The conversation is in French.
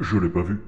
Je l'ai pas vu.